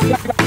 Bye.